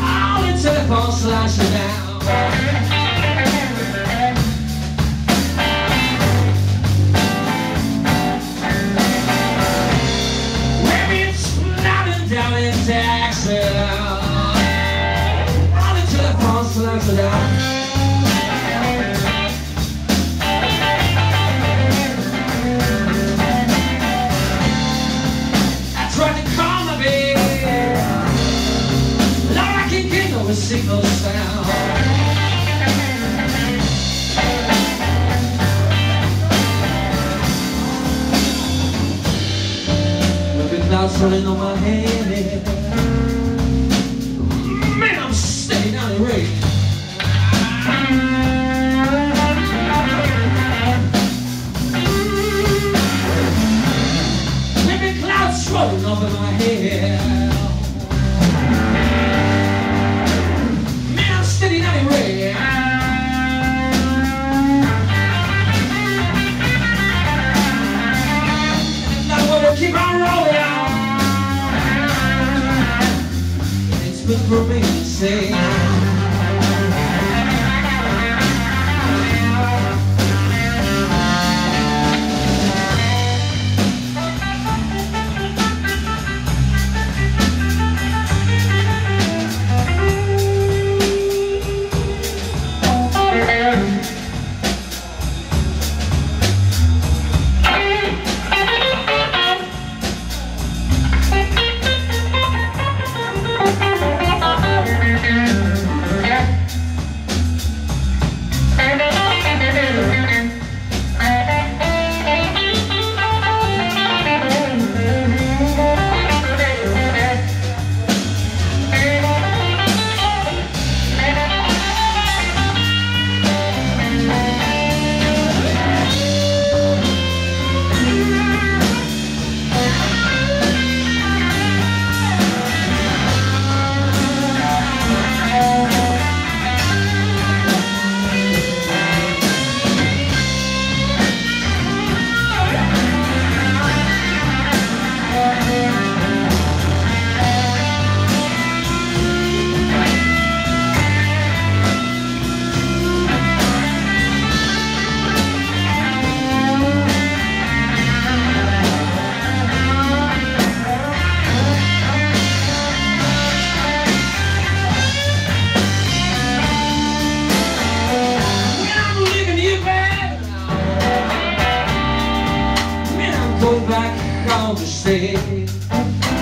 All the phone slashing down a signal sound. With the clouds on my head keep on rolling. It's good for me to say. To